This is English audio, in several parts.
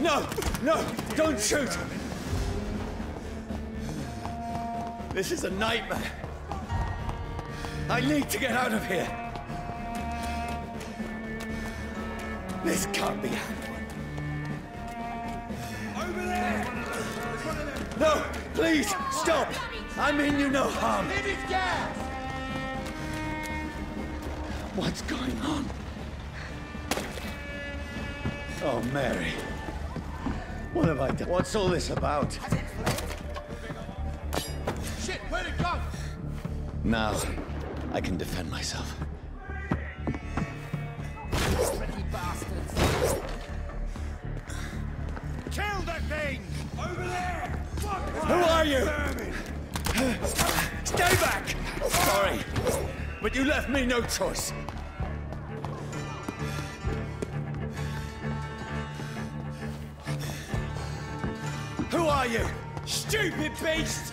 No! No! Don't shoot! This is a nightmare. I need to get out of here. This can't be happening. Over there! No! Please! Stop! I mean you no harm. Leave his gas! What's going on? Oh, Mary. What have I done? What's all this about? Shit, where'd it go? Now, I can defend myself. Tricky bastards. Kill that thing! Over there! Fuck! Who are you? Stay back! Sorry, but you left me no choice. Who are you? Stupid beast!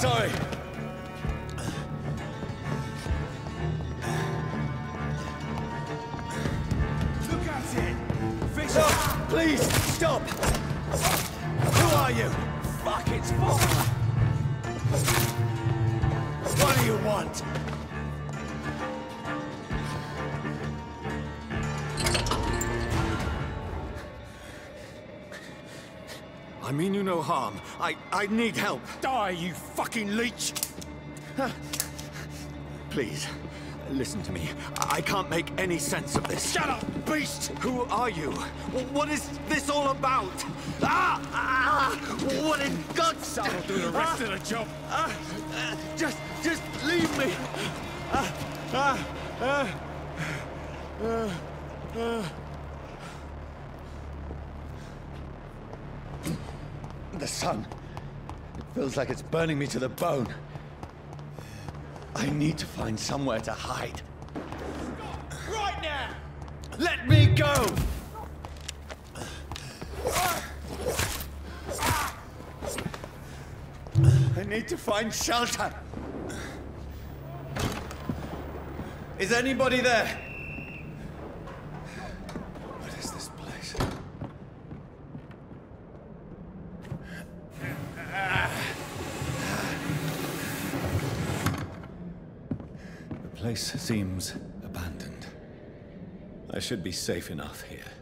Sorry. Look at it! Fish oh, No, please, stop! Who are you? Fuck, it's full! What do you want? I mean you no harm. I, I need help. Die, you fucking leech! Please, listen to me. I can't make any sense of this. Shut up, beast! Who are you? What is this all about? Ah! ah what in God's Someone do the rest of the job. Ah, ah, just, just leave me. Ah, ah, ah, ah, ah. Sun. It feels like it's burning me to the bone. I need to find somewhere to hide. Right now! Let me go! I need to find shelter. Is anybody there? What is this place? The place seems abandoned. I should be safe enough here.